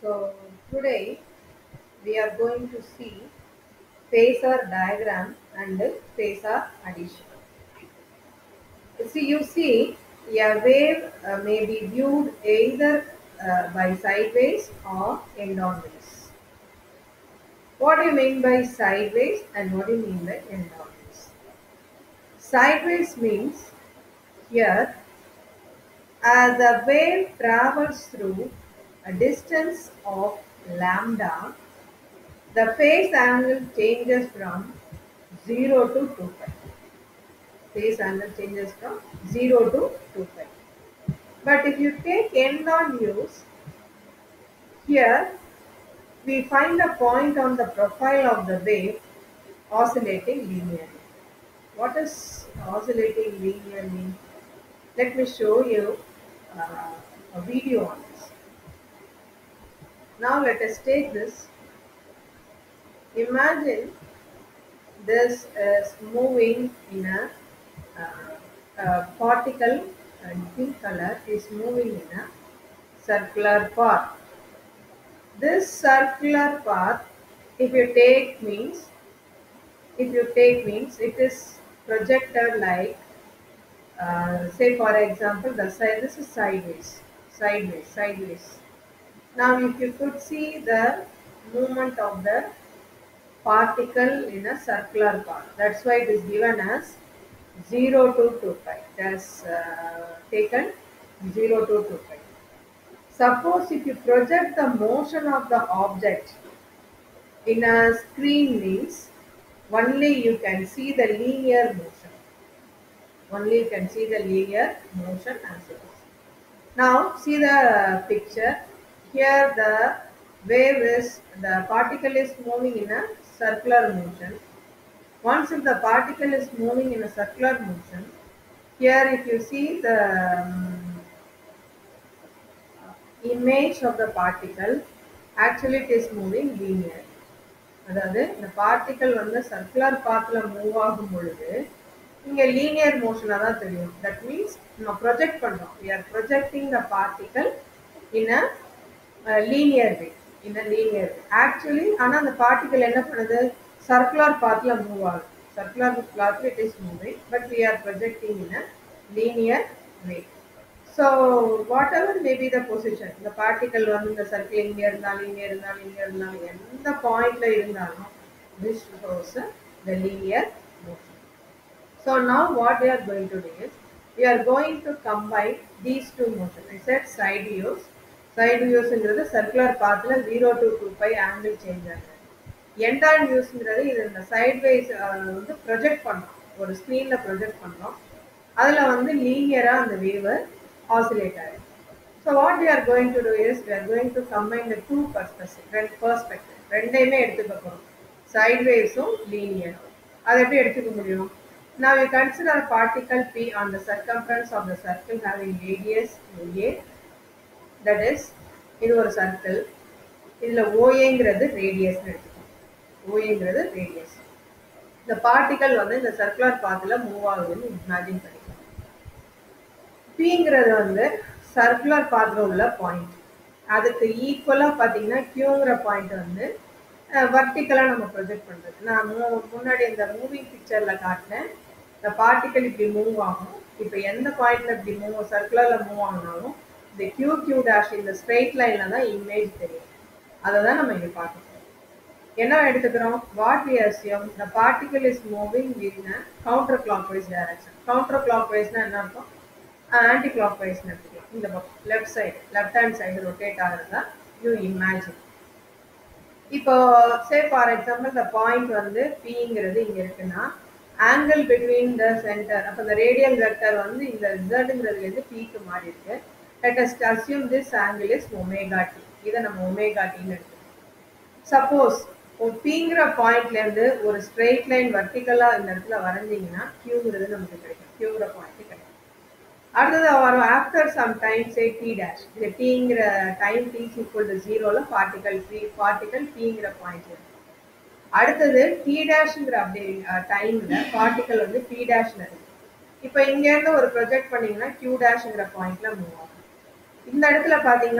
So today we are going to see phasor diagram and phasor addition. See, you see a wave uh, may be viewed either uh, by sideways or end-onways. What do you mean by sideways and what do you mean by end-onways? Sideways means here as the wave travels through a distance of lambda, the phase angle changes from 0 to 2 pi. Phase angle changes from 0 to 2 pi. But if you take n on use, here we find a point on the profile of the wave oscillating linearly. What is oscillating linearly? Let me show you uh, a video on this. Now let us take this. Imagine this is moving in a, uh, a particle and pink color is moving in a circular path. This circular path, if you take means, if you take means it is projected like uh, say for example the side this is sideways sideways sideways now if you could see the movement of the particle in a circular path that's why it is given as 0 to 2 pi it has uh, taken 0 to 2 pi suppose if you project the motion of the object in a screen means only you can see the linear motion only you can see the linear motion as it is. Now see the picture. Here the wave is, the particle is moving in a circular motion. Once if the particle is moving in a circular motion, here if you see the um, image of the particle, actually it is moving linear. அதாவது இந்த particle வந்து circular பாத்தில் move ஆகும் பொழுது இங்கே linear மோஷனாக தான் தெரியும் தட் மீன்ஸ் நம்ம ப்ரொஜெக்ட் பண்ணுறோம் we are projecting the particle in a Linear way in a linear way actually ஆனால் அந்த பார்ட்டிக்கல் என்ன பண்ணுது சர்க்குலர் பாத்தில் மூவ் ஆகுது சர்க்குலர் பாத்தில் it is moving but we are projecting in a linear way so whatever maybe the position இந்த particle வந்து இந்த சர்க்கிள் இங்கே இருந்தாலும் இங்கே இருந்தாலும் இங்கே இருந்தாலும் எந்த பாயிண்ட்ல இருந்தாலும் this shows the linear motion So now what we are going to do is we are going to combine these two motions. I said side views. Side viewsங்கிறது circular pathல 0 to 2 pi angle change ஆகுது. End on இது இந்த sideways வந்து project பண்ணோம் ஒரு ஸ்க்ரீனில் project பண்ணோம் அதில் வந்து லீனியராக அந்த வேவர் ஆசிலேட் ஆகுது. So what we are going to do is we are going to combine the two perspective ரெண்டு பர்ஸ்பெக்டிவ் ரெண்டையுமே எடுத்துக்க போகிறோம் சைட்வேஸும் லீனியரும் அதை எப்படி எடுத்துக்க முடியும்? Now we consider a particle P on the circumference of the circle having radius that is இது ஒரு சர்க்கிள் இதில் ஓஏங்கிறது ரேடியஸ்னு எடுத்துக்கோம் ஓஏங்கிறது ரேடியஸ் இந்த பார்ட்டிக்கல் வந்து இந்த சர்க்குலர் பாத்தில் மூவ் ஆகுதுன்னு இமேஜின் பண்ணிக்கலாம் பிங்கிறது வந்து சர்க்குலர் பாத்தில் உள்ள பாயிண்ட் அதுக்கு ஈக்குவலாக பார்த்தீங்கன்னா கியூங்கிற பாயிண்ட் வந்து வர்டிக்கலாக நம்ம ப்ரொஜெக்ட் பண்ணுறது நான் முன்னாடி இந்த மூவிங் பிக்சரில் காட்டினேன். இந்த பார்ட்டிக்கல் இப்படி மூவ் ஆகும். இப்போ எந்த பாயிண்ட்டில் இப்படி மூவ் சர்க்குலரில் மூவ் ஆகினாலும் இந்த கியூ கியூ டேஷ் இந்த ஸ்ட்ரெயிட் லைனில் தான் இமேஜ் தெரியும். அதை தான் நம்ம இங்கே பார்க்க போகிறோம் என்ன எடுத்துக்கிறோம்? What we assume the particle is moving in counterclockwise direction counter கிளாக் வைஸ்னா என்ன இருக்கும் ஆன்டி கிளாக் வைஸ்னு எடுத்துக்கலாம். இந்த பக்கம். Left side left hand side rotate தான் யூ இமேஜின் இப்போ சே ஃபார் எக்ஸாம்பிள் இந்த பாயிண்ட் வந்து பிங்கிறது இங்கே இருக்குன்னா ஆங்கிள் பிட்வீன் த சென்டர் அப்போ இந்த ரேடியல் வெக்டர் வந்து இந்த ரிசல்ட்டுங்கிறதுலேருந்து பிக்கு மாறி இருக்கு. Let's assume this angle is omega t இதை நம்ம ஒமேகாட்டின்னு எடுத்துக்கோம். சப்போஸ் பிங்கிற பாயிண்ட்லேருந்து ஒரு ஸ்ட்ரெயிட் லைன் வர்டிக்கலாக இந்த இடத்துல வரைஞ்சிங்கன்னா கியூங்கிறது நமக்கு கிடைக்கும். கியூங்கிற பாயிண்ட் கிடைக்கும். அடுத்தது வரும் after some time say T dash இந்த டீங்கிற டைம் டி ஈக்குவல் டு ஜீரோவில் பார்ட்டிகல் ஃப்ரீ பார்ட்டிகல் டீங்கிற பாயிண்ட் இருக்கும் அடுத்தது டி டேஷ்ங்கிற அப்படி டைமில் பார்ட்டிகல் வந்து டி டேஷ்னு இருக்கு. இப்போ இங்கேருந்து ஒரு ப்ரொஜெக்ட் பண்ணிங்கன்னா கியூ டேஷ்ங்கிற பாயிண்ட்ல மூவ் ஆகும். இந்த இடத்துல பாத்தீங்கன்னா